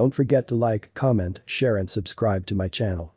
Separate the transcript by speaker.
Speaker 1: Don't forget to like, comment, share and subscribe to my channel.